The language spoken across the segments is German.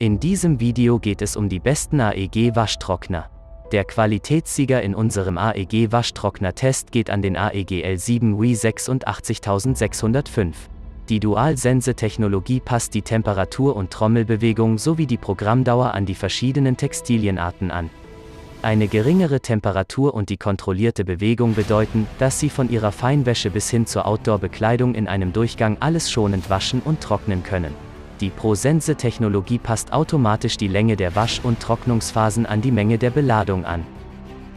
In diesem Video geht es um die besten AEG Waschtrockner. Der Qualitätssieger in unserem AEG Waschtrockner-Test geht an den AEG L7 Wii 86605. Die Dual-Sense-Technologie passt die Temperatur und Trommelbewegung sowie die Programmdauer an die verschiedenen Textilienarten an. Eine geringere Temperatur und die kontrollierte Bewegung bedeuten, dass Sie von Ihrer Feinwäsche bis hin zur Outdoor-Bekleidung in einem Durchgang alles schonend waschen und trocknen können. Die ProSense-Technologie passt automatisch die Länge der Wasch- und Trocknungsphasen an die Menge der Beladung an.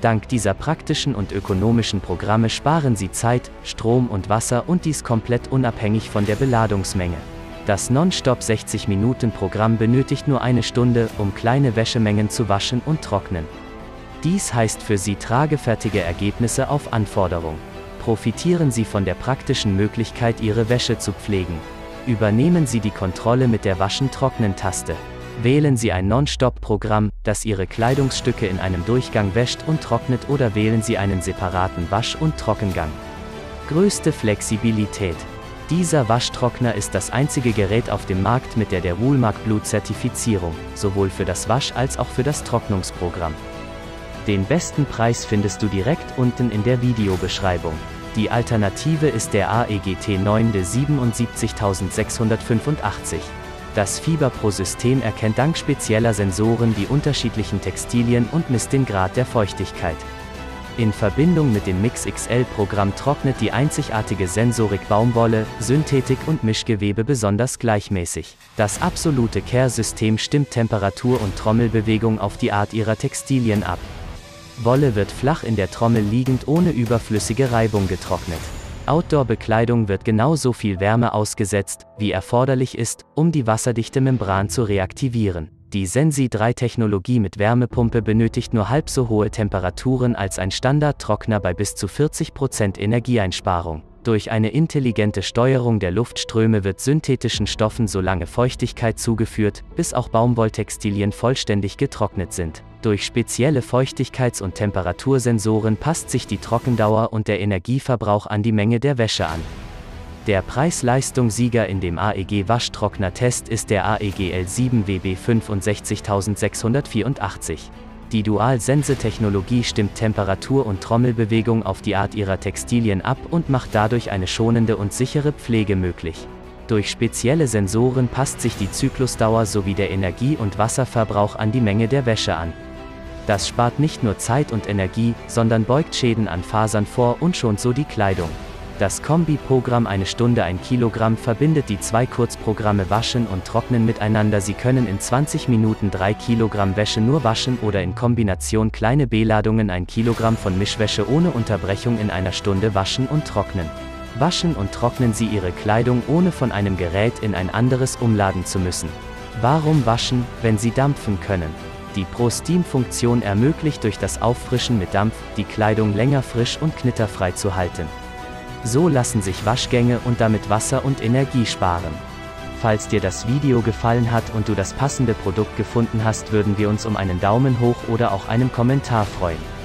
Dank dieser praktischen und ökonomischen Programme sparen Sie Zeit, Strom und Wasser und dies komplett unabhängig von der Beladungsmenge. Das Non-Stop 60-Minuten-Programm benötigt nur eine Stunde, um kleine Wäschemengen zu waschen und trocknen. Dies heißt für Sie tragefertige Ergebnisse auf Anforderung. Profitieren Sie von der praktischen Möglichkeit, Ihre Wäsche zu pflegen. Übernehmen Sie die Kontrolle mit der Waschen-Trocknen-Taste. Wählen Sie ein Non-Stop-Programm, das Ihre Kleidungsstücke in einem Durchgang wäscht und trocknet oder wählen Sie einen separaten Wasch- und Trockengang. Größte Flexibilität. Dieser Waschtrockner ist das einzige Gerät auf dem Markt mit der der Woolmark Blue Zertifizierung, sowohl für das Wasch- als auch für das Trocknungsprogramm. Den besten Preis findest du direkt unten in der Videobeschreibung. Die Alternative ist der AEGT 9 de 77685. Das FiberPro-System erkennt dank spezieller Sensoren die unterschiedlichen Textilien und misst den Grad der Feuchtigkeit. In Verbindung mit dem Mix XL-Programm trocknet die einzigartige Sensorik Baumwolle, Synthetik und Mischgewebe besonders gleichmäßig. Das absolute Care-System stimmt Temperatur und Trommelbewegung auf die Art ihrer Textilien ab. Wolle wird flach in der Trommel liegend ohne überflüssige Reibung getrocknet. Outdoor-Bekleidung wird genauso viel Wärme ausgesetzt, wie erforderlich ist, um die wasserdichte Membran zu reaktivieren. Die Sensi 3-Technologie mit Wärmepumpe benötigt nur halb so hohe Temperaturen als ein Standardtrockner bei bis zu 40% Energieeinsparung. Durch eine intelligente Steuerung der Luftströme wird synthetischen Stoffen so lange Feuchtigkeit zugeführt, bis auch Baumwolltextilien vollständig getrocknet sind. Durch spezielle Feuchtigkeits- und Temperatursensoren passt sich die Trockendauer und der Energieverbrauch an die Menge der Wäsche an. Der Preis-Leistung-Sieger in dem AEG Waschtrockner-Test ist der AEG L7 WB 65684. Die Dual-Sense-Technologie stimmt Temperatur und Trommelbewegung auf die Art ihrer Textilien ab und macht dadurch eine schonende und sichere Pflege möglich. Durch spezielle Sensoren passt sich die Zyklusdauer sowie der Energie- und Wasserverbrauch an die Menge der Wäsche an. Das spart nicht nur Zeit und Energie, sondern beugt Schäden an Fasern vor und schont so die Kleidung. Das Kombi-Programm Eine Stunde ein Kilogramm verbindet die zwei Kurzprogramme Waschen und Trocknen miteinander. Sie können in 20 Minuten 3 Kilogramm Wäsche nur waschen oder in Kombination kleine Beladungen 1 Kilogramm von Mischwäsche ohne Unterbrechung in einer Stunde waschen und trocknen. Waschen und trocknen Sie Ihre Kleidung ohne von einem Gerät in ein anderes umladen zu müssen. Warum waschen, wenn Sie dampfen können? Die Pro-Steam-Funktion ermöglicht durch das Auffrischen mit Dampf, die Kleidung länger frisch und knitterfrei zu halten. So lassen sich Waschgänge und damit Wasser und Energie sparen. Falls dir das Video gefallen hat und du das passende Produkt gefunden hast, würden wir uns um einen Daumen hoch oder auch einem Kommentar freuen.